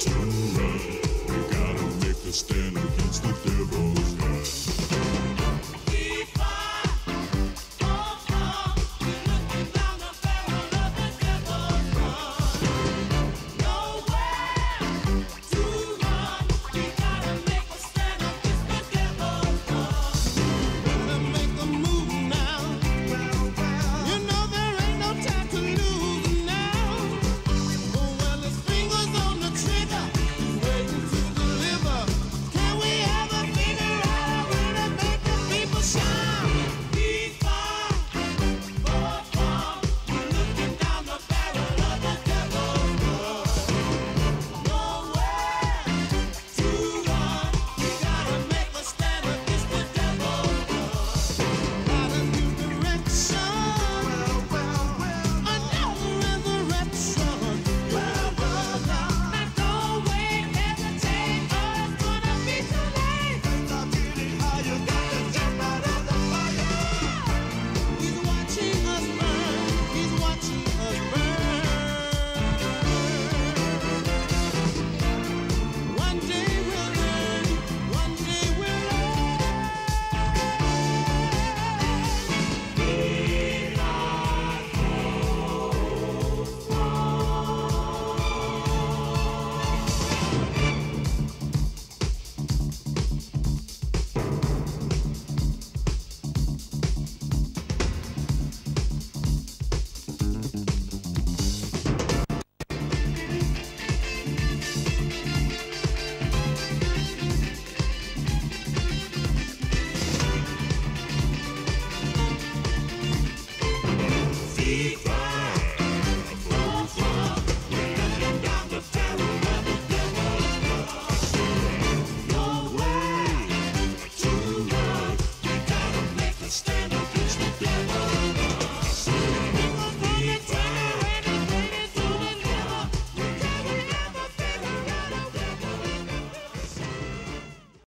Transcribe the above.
Tonight, we gotta make a stand against the devil's lies.